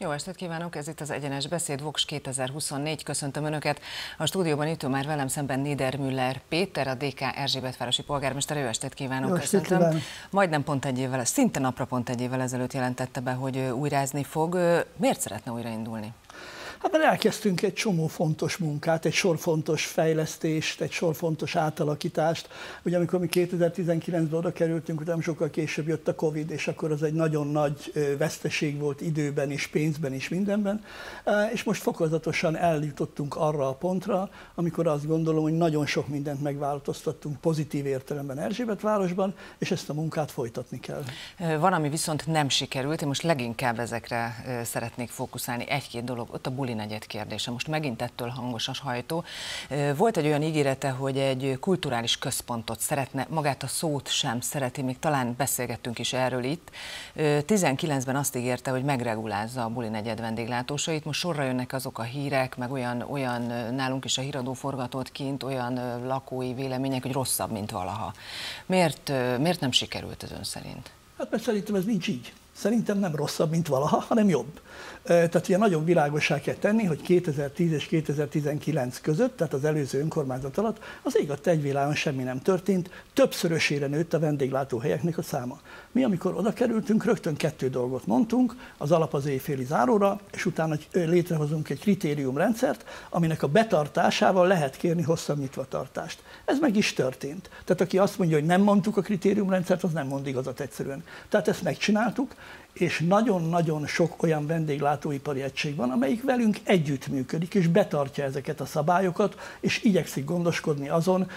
Jó estét kívánok, ez itt az Egyenes Beszéd Vox 2024. Köszöntöm Önöket. A stúdióban itt már velem szemben Niedermüller Péter, a DK Erzsébetvárosi polgármester. Jó estét kívánok, Jó estét köszöntöm. kívánok. Majdnem pont egy évvel, szinte napra pont egy évvel ezelőtt jelentette be, hogy újrázni fog. Miért szeretne újraindulni? Mert elkezdtünk egy csomó fontos munkát, egy sor fontos fejlesztést, egy sor fontos átalakítást. Ugye amikor mi 2019-ben oda kerültünk, utána sokkal később jött a Covid, és akkor az egy nagyon nagy veszteség volt időben is, pénzben is, mindenben. És most fokozatosan eljutottunk arra a pontra, amikor azt gondolom, hogy nagyon sok mindent megváltoztattunk pozitív értelemben Erzsébet városban, és ezt a munkát folytatni kell. Van, ami viszont nem sikerült, én most leginkább ezekre szeretnék fókuszálni. Egy-két dolog, ott a buli negyed kérdése. Most megint ettől hangos a hajtó. Volt egy olyan ígérete, hogy egy kulturális központot szeretne, magát a szót sem szereti, még talán beszélgettünk is erről itt. 19-ben azt ígérte, hogy megregulázza a buli negyed vendéglátósait. Most sorra jönnek azok a hírek, meg olyan, olyan nálunk is a híradó forgatott kint, olyan lakói vélemények, hogy rosszabb, mint valaha. Miért, miért nem sikerült ez ön szerint? Hát mert szerintem ez nincs így. Szerintem nem rosszabb, mint valaha, hanem jobb. Tehát ugye nagyon világosá kell tenni, hogy 2010 és 2019 között, tehát az előző önkormányzat alatt az ég a tegyvilágon semmi nem történt, többszörösére nőtt a vendéglátóhelyeknek a száma. Mi, amikor oda kerültünk, rögtön kettő dolgot mondtunk, az alap az éjféli záróra, és utána létrehozunk egy kritériumrendszert, aminek a betartásával lehet kérni hosszabb nyitvatartást. Ez meg is történt. Tehát aki azt mondja, hogy nem mondtuk a kritériumrendszert, az nem mond igazat egyszerűen. Tehát ezt megcsináltuk, és nagyon-nagyon sok olyan vendéglátóipari egység van, amelyik velünk együttműködik, és betartja ezeket a szabályokat, és igyekszik gondoskodni azon,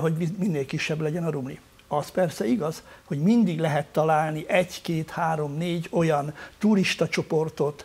hogy minél kisebb legyen a rumli. Az persze igaz, hogy mindig lehet találni egy, két, három, négy olyan turista csoportot,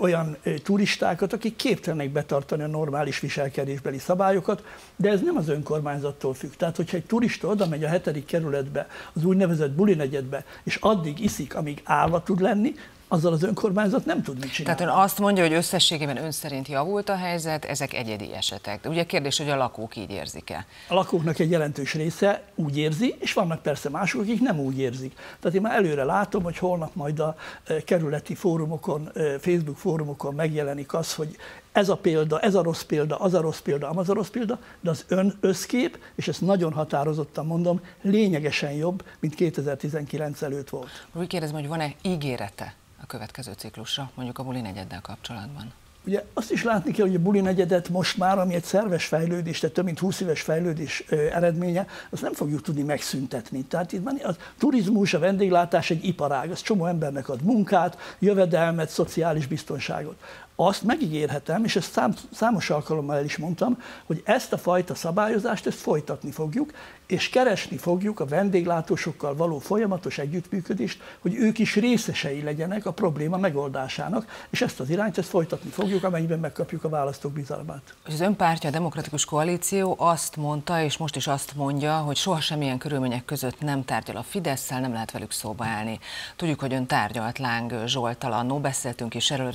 olyan turistákat, akik képtelenek betartani a normális viselkedésbeli szabályokat, de ez nem az önkormányzattól függ. Tehát, hogyha egy turista oda megy a hetedik kerületbe, az úgynevezett bulinegyedbe, és addig iszik, amíg állva tud lenni, azzal az önkormányzat nem tud mit csinálni. Tehát ön azt mondja, hogy összességében ön szerint javult a helyzet, ezek egyedi esetek. Ugye kérdés, hogy a lakók így érzik-e? A lakóknak egy jelentős része úgy érzi, és vannak persze mások, akik nem úgy érzik. Tehát én már előre látom, hogy holnap majd a kerületi fórumokon, Facebook fórumokon megjelenik az, hogy ez a példa, ez a rossz példa, az a rossz példa, az a rossz példa, de az ön összkép, és ezt nagyon határozottan mondom, lényegesen jobb, mint 2019 előtt volt. Úgy kérdezem, hogy van-e ígérete következő ciklusra, mondjuk a buli negyeddel kapcsolatban? Ugye azt is látni kell, hogy a buli negyedet most már, ami egy szerves fejlődés, tehát több mint 20 éves fejlődés eredménye, azt nem fogjuk tudni megszüntetni. Tehát itt van a turizmus, a vendéglátás egy iparág, az csomó embernek ad munkát, jövedelmet, szociális biztonságot azt megígérhetem, és ezt szám, számos alkalommal el is mondtam, hogy ezt a fajta szabályozást ezt folytatni fogjuk, és keresni fogjuk a vendéglátósokkal való folyamatos együttműködést, hogy ők is részesei legyenek a probléma megoldásának, és ezt az irányt ezt folytatni fogjuk, amennyiben megkapjuk a választók bizalmát. Az ön pártja, a Demokratikus Koalíció azt mondta, és most is azt mondja, hogy soha semmilyen körülmények között nem tárgyal a fidesz nem lehet velük szóba állni. Tudjuk, hogy ön tárgyalt Láng Zsoltal, beszéltünk is erről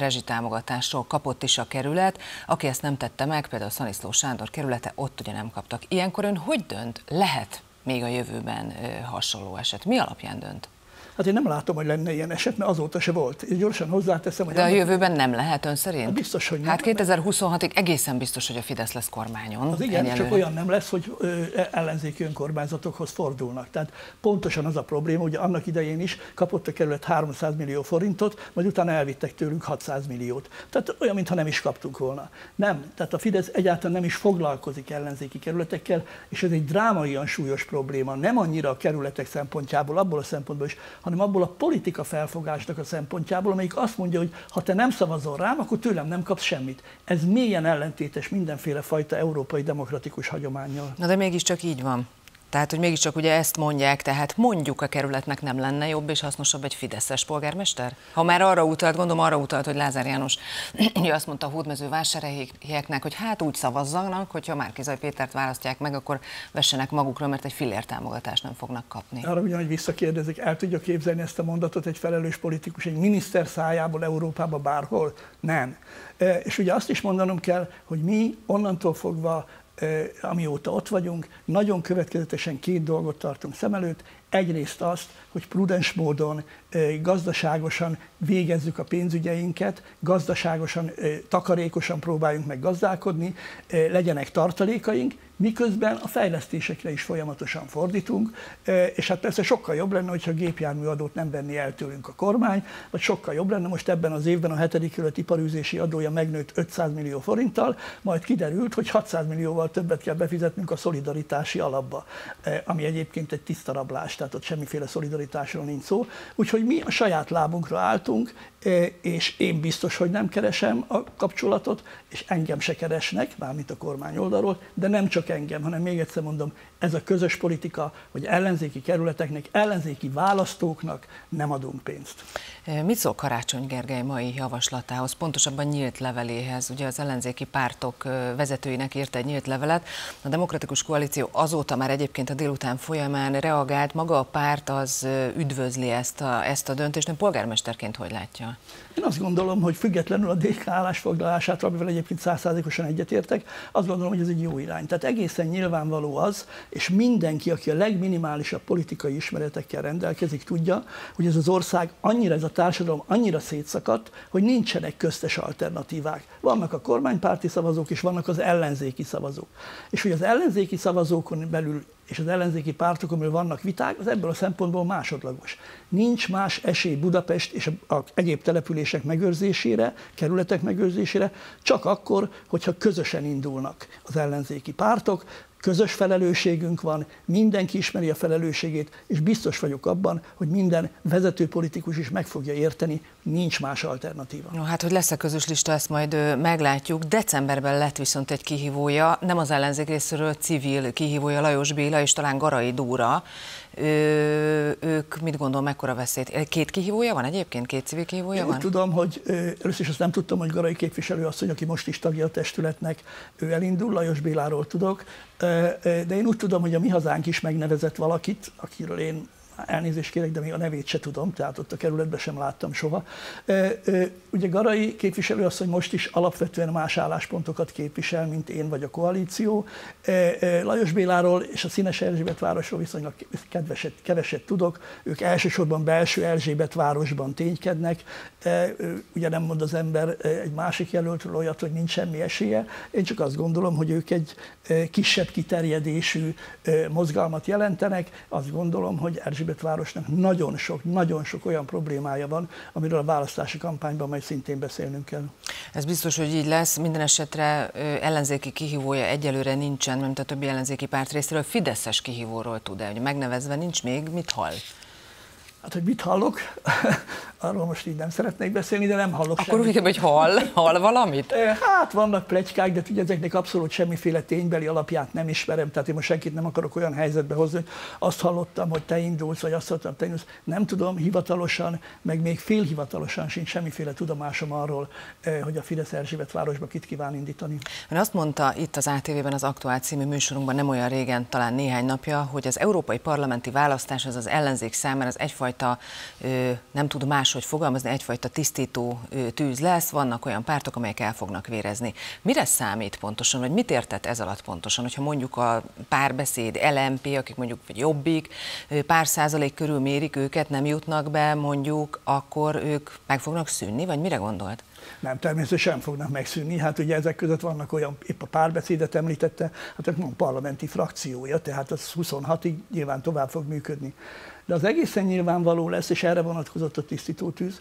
rezsitámogatásról, kapott is a kerület, aki ezt nem tette meg, például Szaniszló Sándor kerülete, ott ugye nem kaptak. Ilyenkor ön hogy dönt? Lehet még a jövőben hasonló eset? Mi alapján dönt? Hát én nem látom, hogy lenne ilyen eset, mert azóta se volt. Én gyorsan hozzáteszem, hogy... De a jövőben nem lehet ön szerint? Hát biztos, hogy nem. Hát 2026-ig egészen biztos, hogy a Fidesz lesz kormányon. Az igen, csak olyan nem lesz, hogy ellenzéki önkormányzatokhoz fordulnak. Tehát pontosan az a probléma, hogy annak idején is kapott a kerület 300 millió forintot, majd utána elvittek tőlünk 600 milliót. Tehát olyan, mintha nem is kaptunk volna. Nem. Tehát a Fidesz egyáltalán nem is foglalkozik ellenzéki kerületekkel, és ez egy drámaian súlyos probléma. Nem annyira a kerületek szempontjából, abból a szempontból is, hanem abból a politika felfogásnak a szempontjából, amelyik azt mondja, hogy ha te nem szavazol rám, akkor tőlem nem kapsz semmit. Ez mélyen ellentétes mindenféle fajta európai demokratikus hagyományjal. Na de mégiscsak így van. Tehát, hogy mégiscsak ugye ezt mondják, tehát mondjuk a kerületnek nem lenne jobb és hasznosabb egy fideszes polgármester? Ha már arra utalt, gondolom arra utalt, hogy Lázár János ugye azt mondta a hódmező vásárhelyieknek, hogy hát úgy szavazzanak, hogyha Márkizaj Pétert választják meg, akkor vessenek magukra, mert egy fillér támogatást nem fognak kapni. Arra ugyanúgy visszakérdezik, el tudja képzelni ezt a mondatot egy felelős politikus, egy miniszter szájából Európába bárhol? Nem. És ugye azt is mondanom kell, hogy mi onnantól fogva amióta ott vagyunk, nagyon következetesen két dolgot tartunk szem előtt. Egyrészt azt, hogy prudens módon, gazdaságosan végezzük a pénzügyeinket, gazdaságosan, takarékosan próbáljunk meg gazdálkodni, legyenek tartalékaink, miközben a fejlesztésekre is folyamatosan fordítunk, és hát persze sokkal jobb lenne, hogyha a gépjárműadót nem venni el tőlünk a kormány, vagy sokkal jobb lenne, most ebben az évben a hetedik kerület iparűzési adója megnőtt 500 millió forinttal, majd kiderült, hogy 600 millióval többet kell befizetnünk a szolidaritási alapba, ami egyébként egy tiszta rablás, tehát ott semmiféle szolidaritásról nincs szó. Úgyhogy mi a saját lábunkra álltunk, és én biztos, hogy nem keresem a kapcsolatot, és engem se keresnek, mármint a kormány oldalról, de nem csak engem, hanem még egyszer mondom, ez a közös politika, hogy ellenzéki kerületeknek, ellenzéki választóknak nem adunk pénzt. Mit szól Karácsony Gergely mai javaslatához, pontosabban nyílt leveléhez? Ugye az ellenzéki pártok vezetőinek írt egy nyílt levelet. A Demokratikus Koalíció azóta már egyébként a délután folyamán reagált, maga a párt az üdvözli ezt a, ezt a döntést. Ön polgármesterként hogy látja? Én azt gondolom, hogy függetlenül a DK állásfoglalását, amivel egyébként százszázalékosan egyetértek, azt gondolom, hogy ez egy jó irány. Tehát egészen nyilvánvaló az, és mindenki, aki a legminimálisabb politikai ismeretekkel rendelkezik, tudja, hogy ez az ország annyira, ez a társadalom annyira szétszakadt, hogy nincsenek köztes alternatívák. Vannak a kormánypárti szavazók, és vannak az ellenzéki szavazók. És hogy az ellenzéki szavazókon belül és az ellenzéki pártok, amiről vannak viták, az ebből a szempontból másodlagos. Nincs más esély Budapest és a egyéb települések megőrzésére, kerületek megőrzésére, csak akkor, hogyha közösen indulnak az ellenzéki pártok, közös felelősségünk van, mindenki ismeri a felelősségét, és biztos vagyok abban, hogy minden vezető politikus is meg fogja érteni, nincs más alternatíva. No, hát, hogy lesz a közös lista, ezt majd meglátjuk. Decemberben lett viszont egy kihívója, nem az ellenzék részéről, civil kihívója Lajos Béla és talán Garai Dóra. Ők mit gondol, mekkora veszélyt? Két kihívója van egyébként? Két civil kihívója Én van? Úgy tudom, hogy először is azt nem tudtam, hogy Garai képviselő asszony, aki most is tagja a testületnek, ő elindul, Lajos Béláról tudok, de én úgy tudom, hogy a mi hazánk is megnevezett valakit, akiről én elnézést kérek, de még a nevét se tudom, tehát ott a kerületben sem láttam soha. Ugye Garai képviselő azt, hogy most is alapvetően más álláspontokat képvisel, mint én vagy a koalíció. Lajos Béláról és a Színes Erzsébet városról viszonylag keveset, keveset tudok. Ők elsősorban belső Erzsébet városban ténykednek. Ugye nem mond az ember egy másik jelöltről olyat, hogy nincs semmi esélye. Én csak azt gondolom, hogy ők egy kisebb kiterjedésű mozgalmat jelentenek. Azt gondolom, hogy Erzsébet városnak nagyon sok, nagyon sok olyan problémája van, amiről a választási kampányban majd szintén beszélnünk kell. Ez biztos, hogy így lesz. Minden esetre ellenzéki kihívója egyelőre nincsen, mint a többi ellenzéki párt részéről. Fideszes kihívóról tud-e, hogy megnevezve nincs még, mit hall? Hát, hogy mit hallok, arról most így nem szeretnék beszélni, de nem hallok Akkor úgy, hogy hall, hall valamit? Hát vannak plegykák, de ugye ezeknek abszolút semmiféle ténybeli alapját nem ismerem, tehát én most senkit nem akarok olyan helyzetbe hozni, hogy azt hallottam, hogy te indulsz, vagy azt hallottam, te indulsz. Nem tudom, hivatalosan, meg még félhivatalosan sincs semmiféle tudomásom arról, hogy a Fidesz Erzsébet városba kit kíván indítani. Ön azt mondta itt az ATV-ben, az Aktuál című műsorunkban nem olyan régen, talán néhány napja, hogy az európai parlamenti választás az az ellenzék számára az egyfajta egyfajta, nem tud máshogy fogalmazni, egyfajta tisztító tűz lesz, vannak olyan pártok, amelyek el fognak vérezni. Mire számít pontosan, vagy mit értett ez alatt pontosan, hogyha mondjuk a párbeszéd, LMP, akik mondjuk, vagy Jobbik, pár százalék körül mérik őket, nem jutnak be mondjuk, akkor ők meg fognak szűnni, vagy mire gondolt? Nem, természetesen sem fognak megszűnni. Hát ugye ezek között vannak olyan, épp a párbeszédet említette, hát van parlamenti frakciója, tehát az 26-ig nyilván tovább fog működni. De az egészen nyilvánvaló lesz, és erre vonatkozott a tisztítótűz,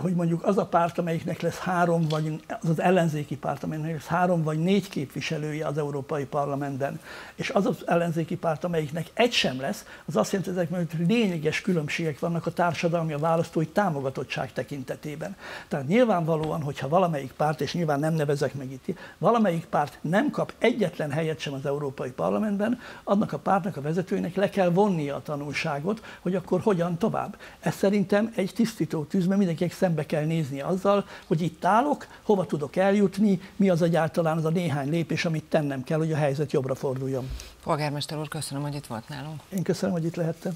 hogy mondjuk az a párt, amelyiknek lesz három, vagy az az ellenzéki párt, amelyiknek lesz három vagy négy képviselője az Európai Parlamentben, és az az ellenzéki párt, amelyiknek egy sem lesz, az azt jelenti, hogy ezek mögött lényeges különbségek vannak a társadalmi, a választói támogatottság tekintetében. Tehát nyilvánvalóan, hogyha valamelyik párt, és nyilván nem nevezek meg itt, valamelyik párt nem kap egyetlen helyet sem az Európai Parlamentben, annak a pártnak a vezetőinek le kell vonnia a tanulságot, hogy akkor hogyan tovább. Ez szerintem egy tisztító tűz, mert mindenkinek szembe kell nézni azzal, hogy itt állok, hova tudok eljutni, mi az egyáltalán az a néhány lépés, amit tennem kell, hogy a helyzet jobbra forduljon. Polgármester úr, köszönöm, hogy itt volt nálunk. Én köszönöm, hogy itt lehettem.